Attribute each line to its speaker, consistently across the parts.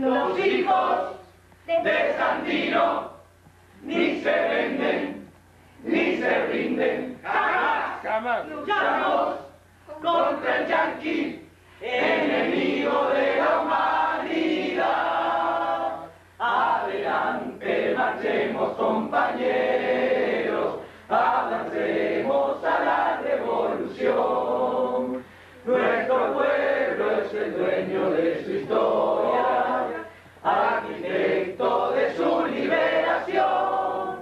Speaker 1: los hijos de Sandino ni se venden, ni se rinden, jamás, jamás. luchamos contra el yanqui, enemigo de la humanidad. Adelante, marchemos compañeros. Su historia, arquitecto de su liberación,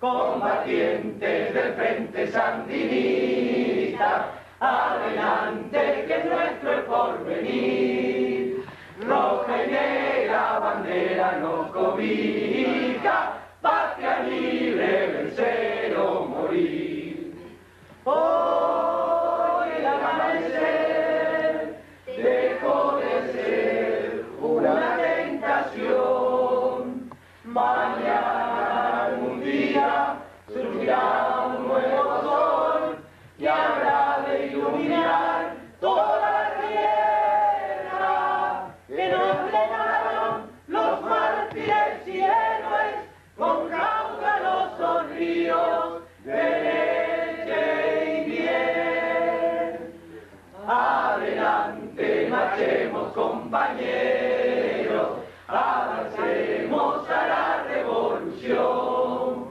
Speaker 1: combatientes del frente sandinista, adelante que nuestro es porvenir. Roja y negra bandera nos cobija, marchemos compañeros, avancemos a la revolución.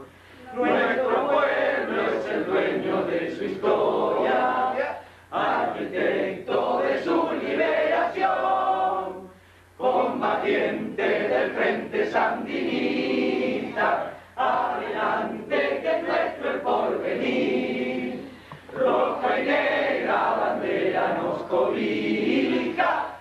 Speaker 1: Nuestro pueblo es el dueño de su historia, arquitecto de su liberación, combatiente del frente sandinista, adelante que es nuestro el porvenir. Roja y negra bandera